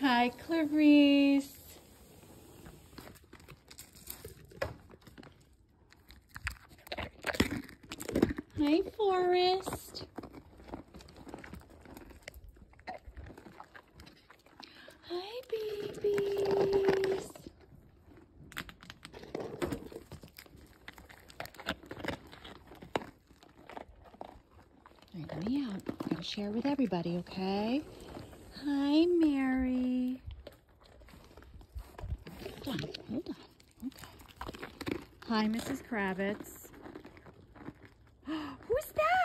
Hi, Clarice. Hi, Forrest. Hi, babies. All right, let me out. To share with everybody, okay? Hi, Mary. Hold on, hold on. Okay. Hi, Mrs. Kravitz. Who's that?